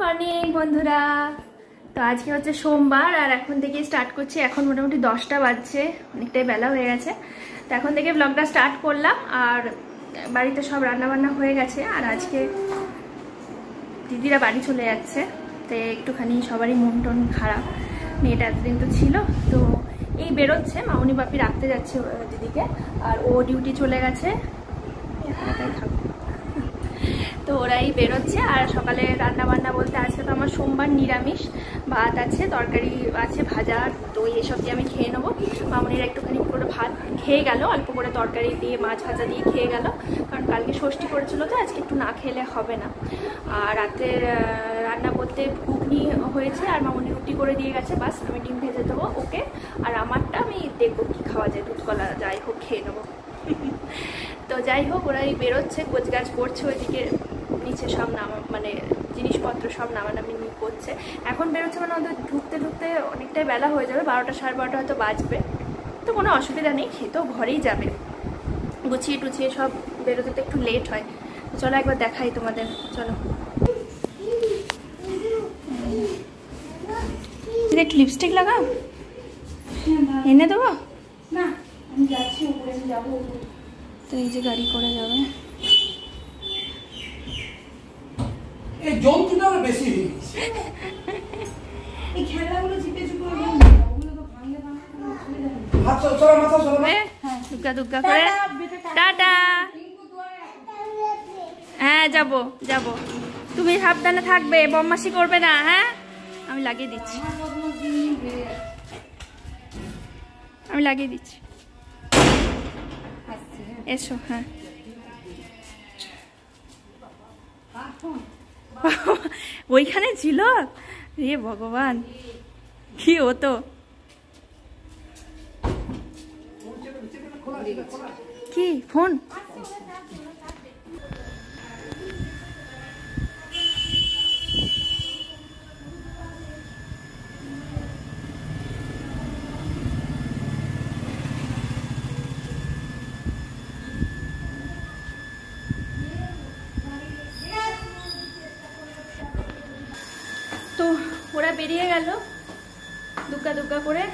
Morning, বন্ধুরা। তো আজকে হচ্ছে সোমবার, আর এখন থেকে স্টার্ট করছি। এখন মোটামুটি দশটা বাজছে, অনেকটাই বেলা হয়ে গেছে। তো এখন থেকে ব্লগটা স্টার্ট করলাম, আর বাড়িতে সব রান্নাবান্না হয়ে গেছে, আর আজকে দিদিরা বাড়ি চলে যাচ্ছে। তো একটুখানি সবারই মন টন খারাপ, মেয়েটা এতদিন তো ছিল। তো এই বেরোচ্ছে মামনি বাপি রাখতে যাচ্ছে দিদিকে, আর ও ডিউটি চলে গেছে। থাকব। তো ওরাই বেরোচ্ছে আর সকালে রান্না বান্না বলতে আজকে তো আমার সোমবার নিরামিষ ভাত আছে তরকারি আছে ভাজা দই এসব দিয়ে আমি খেয়ে নেব। মামনিরা একটুখানি করে ভাত খেয়ে গেল অল্প করে তরকারি দিয়ে মাছ ভাজা দিয়ে খেয়ে গেল। কারণ কালকে ষষ্ঠী করেছিল তো আজকে একটু না খেলে হবে না। আর আহ, রান্না বলতে ঘুগনি হয়েছে আর মামনি রুটি করে দিয়ে গেছে বাস আমি ডিম ভেজে দেবো ওকে। আর আমারটা আমি দেখব কী খাওয়া যায় দুধ কলা যাই হোক খেয়ে নেব। তো যাই হোক ওরাই বেরোচ্ছে গোছগাছ করছে ওইদিকে। নিচে সব নামা মানে জিনিসপত্র সব নামানামি করছে। এখন বেরোচ্ছে মানে ওদের ঢুকতে ঢুকতে অনেকটাই বেলা হয়ে যাবে বারোটা সাড়ে বারোটা হয়তো বাজবে। তো কোনো অসুবিধা নেই খেতেও ঘরেই যাবে। গুছিয়ে টুছিয়ে সব বেরোতে তো একটু লেট হয়। চলো একবার দেখাই তোমাদের চলো। একটু লিপস্টিক লাগাও। এনে দেবো? না আমি যাচ্ছি উপরে যাব। তো এই যে গাড়ি করে যাবে। এই যন্ত্রটা আরও বেশি হয়ে গেছে। এই চল মাথা চলো দুগ্গা দুগ্গা করে। টাটা হ্যাঁ যাব যাব। তুমি সাবধানে থাকবে বদমাসি করবে না হ্যাঁ? আমি লাগিয়ে দিচ্ছি। আমি লাগিয়ে দিচ্ছি। হ্যাঁ। এসো হ্যাঁ। ওইখানে ছিল? রে ভগবান। কি হতো? কি? ফোন তো ওরা বেরিয়ে গেল দুগ্গা দুগ্গা করে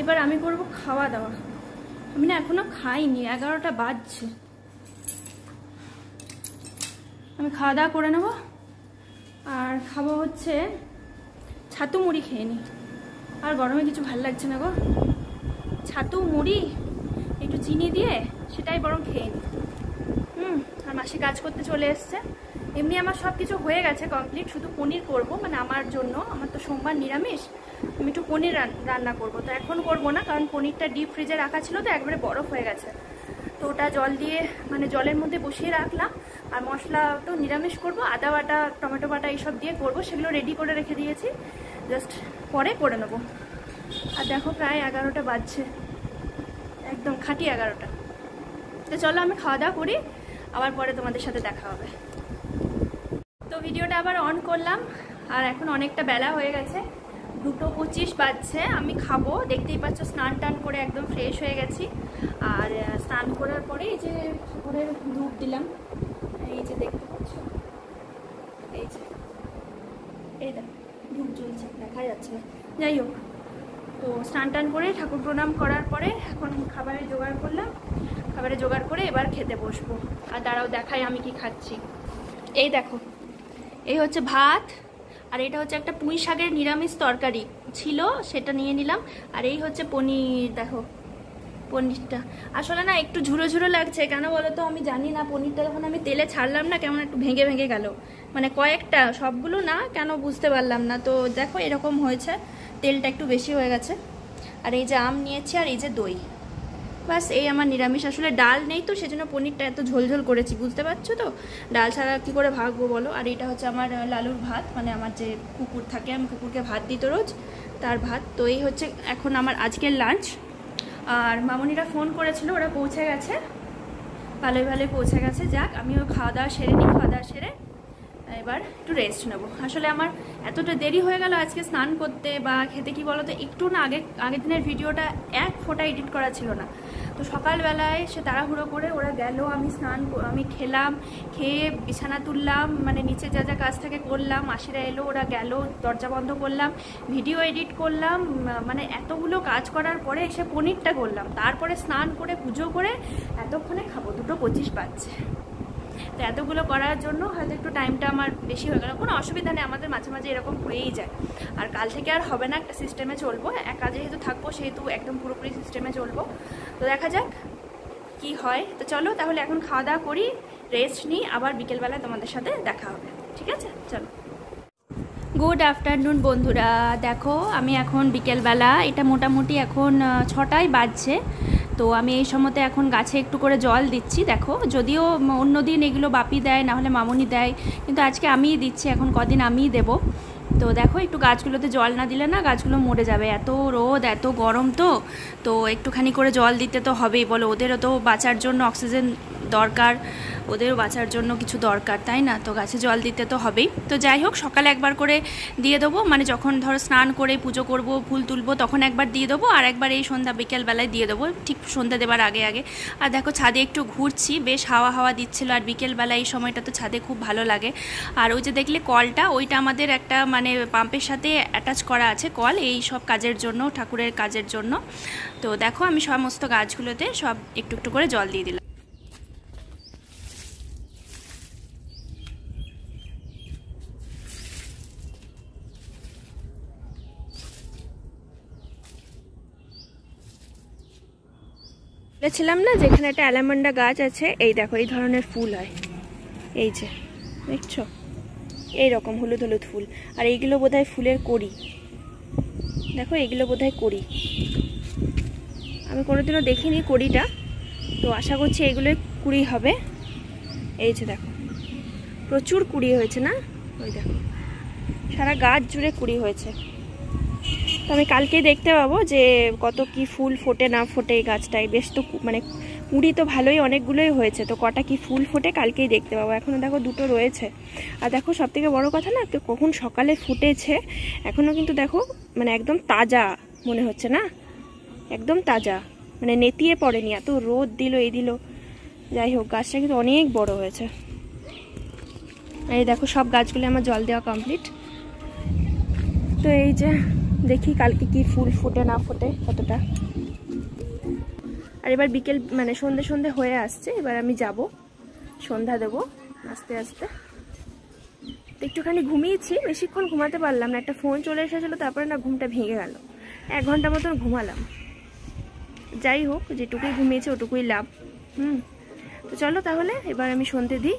এবার আমি করব খাওয়া দাওয়া আমি না এখনও খাইনি, এগারোটা বাজছে। আমি খাওয়া দাওয়া করে নেব। আর খাব হচ্ছে ছাতু মুড়ি খেয়ে নি। আর গরমে কিছু ভালো লাগছে না গো। ছাতু মুড়ি, একটু চিনি দিয়ে সেটাই বরং খেয়ে নি। হুম, আর মাসি কাজ করতে চলে এসছে। এমনি আমার সব কিছু হয়ে গেছে কমপ্লিট শুধু পনির করব মানে আমার জন্য। আমার তো সোমবার নিরামিষ। আমি একটু পনির রান- রান্না করব। তো এখন করব না, কারণ পনিরটা ডিপ ফ্রিজে রাখা ছিল তো একবারে বরফ হয়ে গেছে। তো ওটা জল দিয়ে মানে জলের মধ্যে বসিয়ে রাখলাম। আর মশলা তো নিরামিষ করব, আদা বাটা, টমেটো বাটা এইসব দিয়ে করব। সেগুলো রেডি করে রেখে দিয়েছি। জাস্ট পরে করে নেব। আর দেখো প্রায় এগারোটা বাজছে। একদম খাঁটি এগারোটা। তো চলো আমি খাওয়া দাওয়া করি, আবার পরে তোমাদের সাথে দেখা হবে। তো ভিডিওটা আবার অন করলাম, আর এখন অনেকটা বেলা হয়ে গেছে। দুটো পঁচিশ বাজছে, আমি খাব। দেখতেই পাচ্ছ, স্নান টান করে একদম ফ্রেশ হয়ে গেছি। আর স্নান করার পরে এই যে ঠাকুরের ধূপ দিলাম। এই যে দেখতে পাচ্ছ? এই যে। এই দেখ, ধূপ জ্বলছে, দেখা যাচ্ছে যাই হোক, তো স্নান টান করে ঠাকুর প্রণাম করার পরে এখন খাবারের জোগাড় করলাম। খাবারের জোগাড় করে এবার খেতে বসবো। আর দাঁড়াও, দেখাই আমি কি খাচ্ছি। এই দেখো, এই হচ্ছে ভাত। আর এটা হচ্ছে একটা পুঁই শাকের নিরামিষ তরকারি ছিল, সেটা নিয়ে নিলাম। আর এই হচ্ছে পনির, দেখো, পনিরটা। আসলে না, একটু ঝুরো ঝুরো লাগছে, কেন বলো তো আমি জানি না, পনিরটা যখন আমি তেলে ছাড়লাম না, কেমন একটু ভেঙে ভেঙে গেল। মানে কয়েকটা, সবগুলো না, কেন বুঝতে পারলাম না। তো দেখো, এরকম হয়েছে, তেলটা একটু বেশি হয়ে গেছে। আর এই যে আম নিয়েছি, আর এই যে দই। বাস এই আমার নিরামিষ। আসলে ডাল নেই তো, সেজন্য পনিরটা এত ঝোলঝোল করেছি, বুঝতে পারছ তো? ডাল ছাড়া কী করে ভাগবো বলো? আর এটা হচ্ছে আমার লালুর ভাত মানে আমার যে কুকুর থাকে, আমি কুকুরকে ভাত দিই তো রোজ, তার ভাত। তো এই হচ্ছে এখন আমার আজকের লাঞ্চ আর মামনিরা ফোন করেছিল, ওরা পৌঁছে গেছে। ভালোই ভালোই পৌঁছে গেছে, যাক, আমিও খাওয়া দাওয়া সেরে নিই, খাওয়া দাওয়া সেরে এবার একটু রেস্ট নেব। আসলে আমার এতটা দেরি হয়ে গেল আজকে স্নান করতে বা খেতে, কি বলতো? একটু না আগে, আগের দিনের ভিডিওটা এক ফোটা এডিট করা ছিল না। তো সকালবেলায় সে তাড়াহুড়ো করে ওরা গেল, আমি স্নান আমি খেলাম, খেয়ে বিছানা তুললাম মানে নিচে যা যা কাজ থাকে করলাম মাসিরা এলো, ওরা গেল, দরজা বন্ধ করলাম, ভিডিও এডিট করলাম মানে এতগুলো কাজ করার পরে এসে পনিরটা করলাম, তারপরে স্নান করে পুজো করে এতক্ষণে খাব, দুটো পঁচিশ বাজছে। তো এতগুলো করার জন্য হয়তো একটু টাইমটা আমার বেশি হয়ে গেল। কোনো অসুবিধা নেই, আমাদের মাঝে মাঝে এরকম হয়েই যায়। আর কাল থেকে আর হবে না, একটা সিস্টেমে চলবো। একা যেহেতু থাকব, সেহেতু একদম পুরোপুরি সিস্টেমে চলবো। তো দেখা যাক কি হয়। তো চলো, তাহলে এখন খাওয়া দাওয়া করি রেস্ট নিই, আবার বিকেলবেলায় তোমাদের সাথে দেখা হবে। ঠিক আছে? চলো। গুড আফটারনুন বন্ধুরা। দেখো, আমি এখন বিকেলবেলা, এটা মোটামুটি এখন ছটায় বাজছে। তো আমি এই সময়তে এখন গাছে একটু করে জল দিচ্ছি, দেখো। যদিও অন্য দিন এগুলো বাপি দেয়, না হলে মামুনি দেয়, কিন্তু আজকে আমিই দিচ্ছি, এখন কদিন আমিই দেবো। তো দেখো, একটু গাছগুলোতে জল না দিলে না গাছগুলো মরে যাবে। এত রোদ, এত গরম তো তো একটুখানি করে জল দিতে তো হবেই, বলো। ওদেরও তো বাঁচার জন্য অক্সিজেন দরকার। ওদেরও বাঁচার জন্য কিছু দরকার, তাই না? তো গাছে জল দিতে তো হবেই। তো যাই হোক, সকালে একবার করে দিয়ে দেবো। মানে যখন ধরো স্নান করে পুজো করব, ফুল তুলবো, তখন একবার দিয়ে দেবো। আর একবার এই সন্ধ্যা বিকেলবেলায় দিয়ে দেবো। ঠিক সন্ধ্যা দেবার আগে আগে। আর দেখো ছাদে একটু ঘুরছি, বেশ হাওয়া হাওয়া দিচ্ছিল। আর বিকেলবেলা এই সময়টা তো ছাদে খুব ভালো লাগে। আর ওই যে দেখলে কলটা, ওইটা আমাদের একটা মানে পাম্পের সাথে অ্যাটাচ করা আছে কল। এই সব কাজের জন্য, ঠাকুরের কাজের জন্য। তো দেখো আমি সমস্ত গাছগুলোতে সব একটু একটু করে জল দিয়ে দিলাম। বলেছিলাম না, যেখানে একটা অ্যালামন্ডা গাছ আছে, এই দেখো, এই ধরনের ফুল হয়। এই যে, দেখছ? এই রকম হলুদ হলুদ ফুল। আর এইগুলো বোধহয় ফুলের কড়ি। দেখো এগুলো বোধহয় কড়ি। আমি কোনোদিনও দেখিনি কড়িটা, তো আশা করছি এগুলোই কুড়ি হবে। এই যে দেখো, প্রচুর কুড়ি হয়েছে না? ওই দেখো, সারা গাছ জুড়ে কুড়ি হয়েছে। তো আমি কালকেই দেখতে পাবো যে কত কি ফুল ফোটে না ফোটে এই গাছটায়। বেশ তো মানে কুড়ি তো ভালোই অনেকগুলোই হয়েছে, তো কটা কি ফুল ফোটে কালকেই দেখতে পাবো। এখনও দেখো দুটো রয়েছে। আর দেখো সব থেকে বড়ো কথা না, তো কখন সকালে ফুটেছে এখনও কিন্তু দেখো মানে একদম তাজা মনে হচ্ছে না? একদম তাজা মানে নেতিয়ে পড়েনি, এত রোদ দিল, এই দিল। যাই হোক, গাছটা কিন্তু অনেক বড় হয়েছে। এই দেখো সব গাছগুলো আমার জল দেওয়া কমপ্লিট তো এই যে দেখি কালকে কি ফুল ফুটে না ফোটে কতটা। আর এবার বিকেল মানে সন্ধে সন্ধে হয়ে আসছে, এবার আমি যাব। সন্ধ্যা দেবো আস্তে আস্তে। একটুখানি ঘুমিয়েছি, বেশিক্ষণ ঘুমাতে পারলাম না। একটা ফোন চলে এসেছিল, তারপরে না ঘুমটা ভেঙে গেল। এক ঘণ্টা মতন ঘুমালাম। যাই হোক, যেটুকুই ঘুমিয়েছি ওটুকুই লাভ। হুম, তো চলো তাহলে, এবার আমি সন্ধে দিই।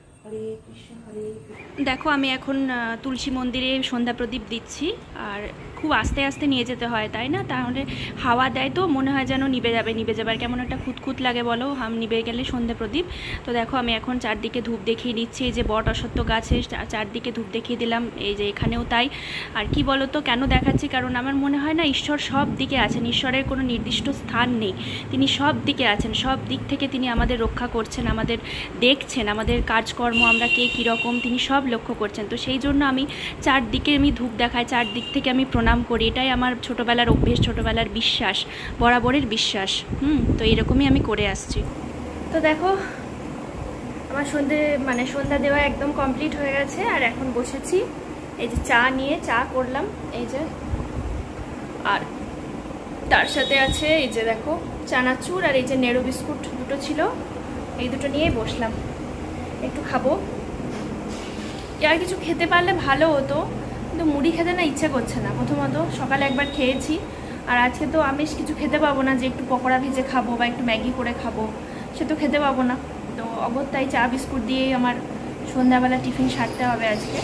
দেখো, আমি এখন তুলসী মন্দিরে সন্ধ্যা প্রদীপ দিচ্ছি, আর খুব আস্তে আস্তে নিয়ে যেতে হয়, তাই না? তাহলে হাওয়া দেয় তো, মনে হয় যেন নিবে যাবে নিবে যাবে। আর কেমন একটা খুঁতখুত লাগে বলো, হাম নিবে গেলে সন্ধ্যা প্রদীপ। তো দেখো, আমি এখন চারদিকে ধূপ দেখিয়ে দিচ্ছি এই যে বট অসত্য গাছে চারদিকে ধূপ দেখিয়ে দিলাম, এই যে এখানেও তাই। আর কি বলো তো কেন দেখাচ্ছি? কারণ আমার মনে হয় না, ঈশ্বর সব দিকে আছেন, ঈশ্বরের কোনো নির্দিষ্ট স্থান নেই। তিনি সব দিকে আছেন, সব দিক থেকে তিনি আমাদের রক্ষা করছেন, আমাদের দেখছেন, আমাদের কাজকর্ম আমরা কে কীরকম, তিনি সব লক্ষ্য করছেন। তো সেই জন্য আমি চারদিকে আমি ধূপ দেখাই, চারদিক থেকে আমি প্রণাম করি। এটাই আমার ছোটোবেলার অভ্যেস, ছোটোবেলার বিশ্বাস, বরাবরের বিশ্বাস। হুম, তো এরকমই আমি করে আসছি। তো দেখো, আমার সন্ধে মানে সন্ধ্যা দেওয়া একদম কমপ্লিট হয়ে গেছে, আর এখন বসেছি। এই যে চা নিয়ে, চা করলাম, এই যে। আর তার সাথে আছে এই যে দেখো, চানাচুর আর এই যে নেড়ো বিস্কুট দুটো ছিল, এই দুটো নিয়েই বসলাম। একটু খাব। আর কিছু খেতে পারলে ভালো হতো, কিন্তু মুড়ি খেতে না ইচ্ছে করছে না। প্রথমত সকালে একবার খেয়েছি, আর আজকে তো আমিষ কিছু খেতে পাবো না যে একটু পকোড়া ভেজে খাব বা একটু ম্যাগি করে খাব, সে তো খেতে পাবো না। তো অগত্যাই চা, বিস্কুট দিয়েই আমার সন্ধ্যাবেলা টিফিন সারতে হবে আজকে।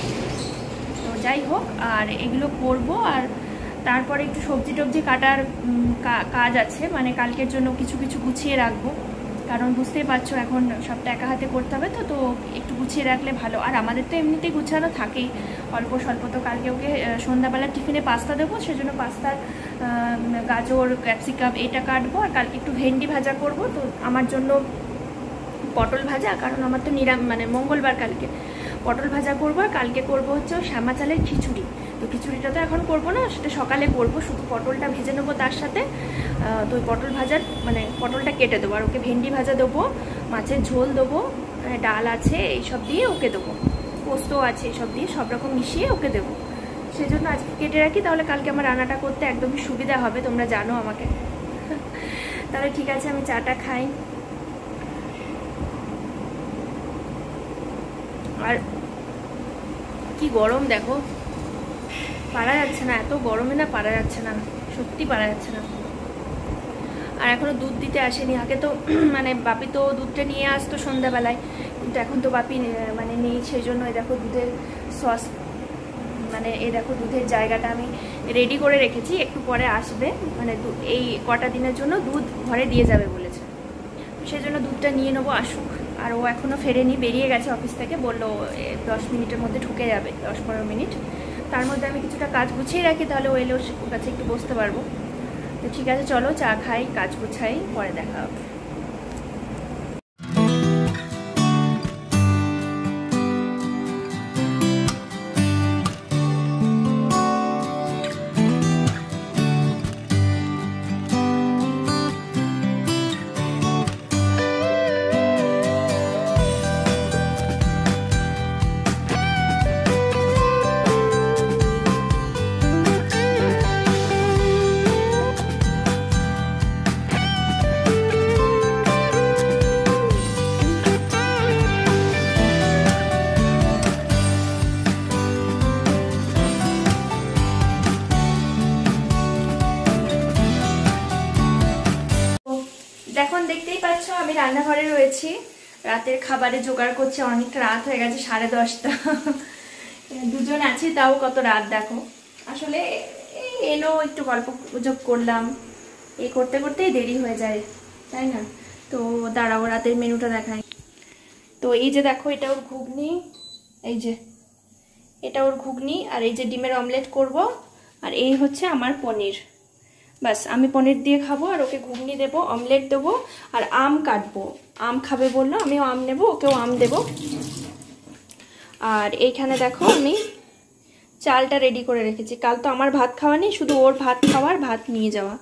তো যাই হোক, আর এগুলো করব, আর তারপরে একটু সবজি টবজি কাটার কাজ আছে। মানে কালকের জন্য কিছু কিছু গুছিয়ে রাখব। কারণ বুঝতেই পারছ এখন সবটা একা হাতে করতে হবে তো তো একটু গুছিয়ে রাখলে ভালো। আর আমাদের তো এমনিতেই গুছানো থাকেই। অল্প স্বল্প তো কালকে ওকে আহ, সন্ধ্যাবেলা টিফিনে পাস্তা দেবো সেজন্য পাস্তার গাজর ক্যাপসিকাম এটা কাটবো আর কালকে একটু ভেন্ডি ভাজা করব। তো আমার জন্য পটল ভাজা কারণ আমার তো নিরাম মানে মঙ্গলবার কালকে পটল ভাজা করব আর কালকে করব হচ্ছে শ্যামা চালের খিচুড়ি। তো খিচুড়িটা তো এখন করব না, সেটা সকালে করব, শুধু পটলটা ভেজে নেব তার সাথে। তো পটল ভাজার মানে পটলটা কেটে দেবো, আর ওকে ভেন্ডি ভাজা দেবো, মাছের ঝোল দেবো মানে ডাল আছে এইসব দিয়ে ওকে দেবো। পোস্ত আছে এইসব দিয়ে সব রকম মিশিয়ে ওকে দেবো। সেজন্য আজকে কেটে রাখি, তাহলে কালকে আমার রান্নাটা করতে একদমই সুবিধা হবে, তোমরা জানো আমাকে। তাহলে ঠিক আছে, আমি চাটা খাই। আর কি গরম দেখো। পারা যাচ্ছে না, এত গরমে না পারা যাচ্ছে না, সত্যি পারা যাচ্ছে না। আর এখনও দুধ দিতে আসেনি, আগে তো মানে বাপি তো দুধটা নিয়ে আসতো সন্ধ্যাবেলায়, কিন্তু এখন তো বাপি মানে নেই সেই জন্য দেখো দুধের সস মানে এই দেখো দুধের জায়গাটা আমি রেডি করে রেখেছি, একটু পরে আসবে মানে এই কটা দিনের জন্য দুধ ঘরে দিয়ে যাবে বলেছে। সেই জন্য দুধটা নিয়ে নেব, আসুক। আর ও এখনও ফেরেনি, বেরিয়ে গেছে অফিস থেকে, বলল দশ মিনিটের মধ্যে ঢুকে যাবে, দশ পনেরো মিনিট। তার মধ্যে আমি কিছুটা কাজ গুছিয়ে রাখি, তাহলে ও ওর কাছে একটু বসতে পারব। তো ঠিক আছে, চলো চা খাই, কাজ গুছাই, পরে দেখা হবে। দেখতেই পাচ্ছ, আমি রান্নাঘরে রয়েছি। রাতের খাবারে জোগাড় করছি, অনেকটা রাত হয়ে গেছে, সাড়ে দশটা। দুজন আছি, তাও কত রাত, দেখো। আসলে এই এলো একটু গল্প গুজব করলাম। এই করতে করতেই দেরি হয়ে যায়, তাই না? তো দাঁড়াও, রাতের মেনুটা দেখাই। তো এই যে দেখো, এটা ওর ঘুগনি, এই যে, এটা ওর ঘুগনি, আর এই যে ডিমের অমলেট করব, আর এই হচ্ছে আমার পনির। ব্যাস, আমি পনির দিয়ে খাব আর ওকে ঘুগনি দেবো, অমলেট দেবো আর আম কাটবো। আম খাবে বলল, আমিও আম নেব, ওকেও আম দেবো। আর এইখানে দেখো আমি চালটা রেডি করে রেখেছি। কাল তো আমার ভাত খাওয়া নেই, শুধু ওর ভাত খাওয়ার, ভাত নিয়ে যাওয়া।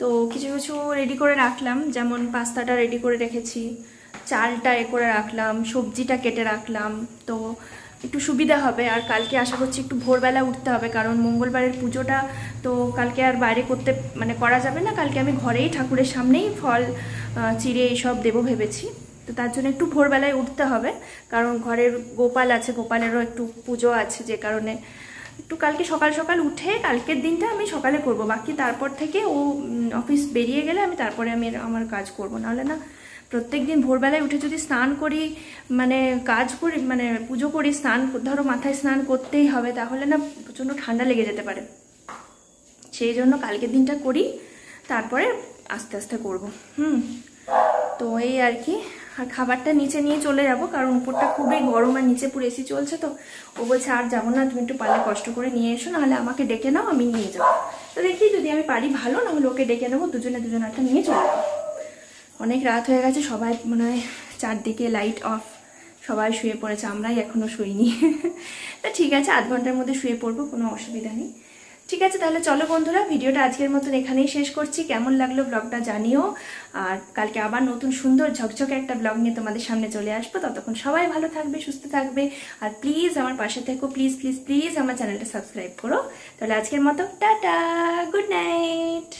তো কিছু কিছু রেডি করে রাখলাম, যেমন পাস্তাটা রেডি করে রেখেছি, চালটা এ করে রাখলাম, সবজিটা কেটে রাখলাম। তো একটু সুবিধা হবে আর কালকে আশা করছি একটু ভোরবেলা উঠতে হবে, কারণ মঙ্গলবারের পুজোটা তো কালকে আর বাইরে করতে মানে করা যাবে না। কালকে আমি ঘরেই ঠাকুরের সামনেই ফল চিড়ে এইসব দেবো ভেবেছি। তো তার জন্য একটু ভোরবেলায় উঠতে হবে, কারণ ঘরের গোপাল আছে, গোপালেরও একটু পুজো আছে যে কারণে। একটু কালকে সকাল সকাল উঠে কালকের দিনটা আমি সকালে করব, বাকি তারপর থেকে ও অফিস বেরিয়ে গেলে আমি তারপরে আমি আমার কাজ করব। নাহলে না প্রত্যেক দিন ভোরবেলায় উঠে যদি স্নান করি মানে কাজ করি মানে পুজো করি, স্নান ধরো মাথায় স্নান করতেই হবে, তাহলে না প্রচণ্ড ঠান্ডা লেগে যেতে পারে। সেই জন্য কালকের দিনটা করি, তারপরে আস্তে আস্তে করব। হুম, তো এই আর কি। আর খাবারটা নিচে নিয়ে চলে যাব, কারণ উপরটা খুবই গরম আর নিচে পুরো এসি চলছে তো। ও বলছে, আর যাব না, তুমি একটু পারলে কষ্ট করে নিয়ে এসো, নাহলে আমাকে ডেকে নাও, আমি নিয়ে যাব। তো দেখি যদি আমি পারি ভালো, নাহলে ওকে ডেকে নেব, দুজনে দুজনে একটা নিয়ে চলে যাব। অনেক রাত হয়ে গেছে, সবাই মনে হয় চারদিকে লাইট অফ সবাই শুয়ে পড়েছে, আমরাই এখনও শুইনি। তা ঠিক আছে, আধ ঘণ্টার মধ্যে শুয়ে পড়ব, কোনো অসুবিধা নেই। ঠিক আছে, তাহলে চলো বন্ধুরা, ভিডিওটা আজকের মতন এখানেই শেষ করছি। কেমন লাগল ব্লগটা জানিও। আর কালকে আবার নতুন সুন্দর ঝকঝকে একটা ব্লগ নিয়ে তোমাদের সামনে চলে আসব। ততক্ষণ সবাই ভালো থাকবে, সুস্থ থাকবে। আর প্লিজ আমার পাশে থেকো প্লিজ প্লিজ প্লিজ আমার চ্যানেলটা সাবস্ক্রাইব করো। তাহলে আজকের মতো টাটা গুড নাইট